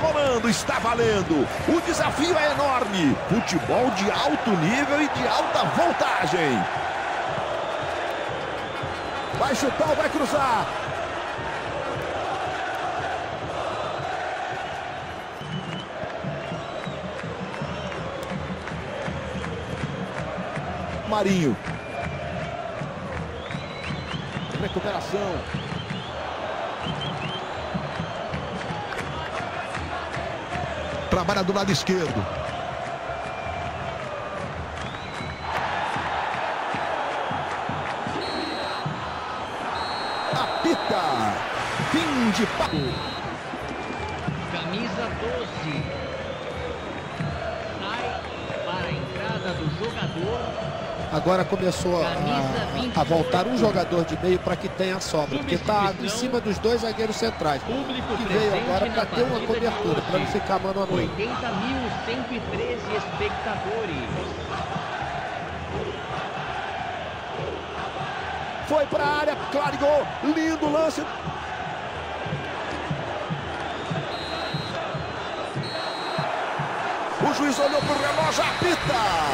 rolando, está valendo. O desafio é enorme. Futebol de alto nível e de alta voltagem. Vai chutar vai cruzar? Marinho. Recuperação. Trabalha do lado esquerdo. Apita. Fim de papo. Camisa 12. Sai para a entrada do jogador. Agora começou a, a voltar um jogador de meio para que tenha sobra, porque está em cima dos dois zagueiros centrais. Público Que veio agora para ter uma cobertura, para não ficar mano a mano. 80.113 espectadores. Foi para a área, clareou. Lindo lance. O juiz olhou para o relógio, apita.